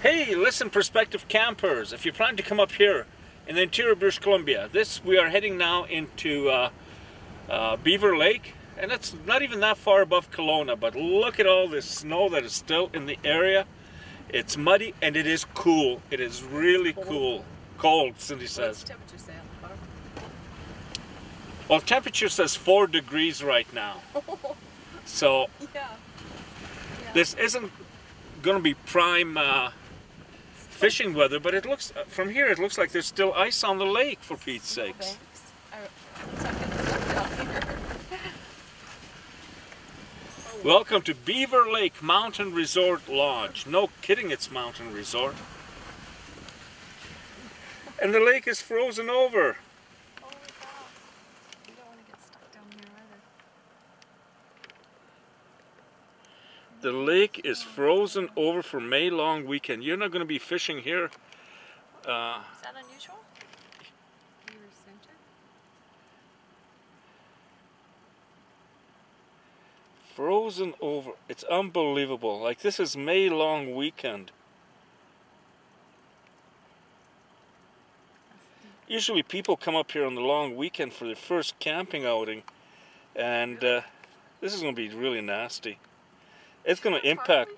Hey, listen, prospective campers, if you plan to come up here in the interior of British Columbia, this we are heading now into uh, uh, Beaver Lake, and it's not even that far above Kelowna, but look at all this snow that is still in the area. It's muddy and it is cool. It is really cool. Cold, Cindy What's says. the temperature say on the bar? Well, temperature says four degrees right now. So yeah. yeah. this isn't going to be prime uh, fishing weather, but it looks uh, from here it looks like there's still ice on the lake for Pete's sakes. Thanks. I, let's not get stuck down here. Welcome to Beaver Lake Mountain Resort Lodge. No kidding, it's mountain resort. And the lake is frozen over. The lake is frozen over for May long weekend. You're not going to be fishing here. Uh, Is that unusual? Frozen over. It's unbelievable. Like this is May long weekend. Usually people come up here on the long weekend for their first camping outing, and uh, this is going to be really nasty. It's going to impact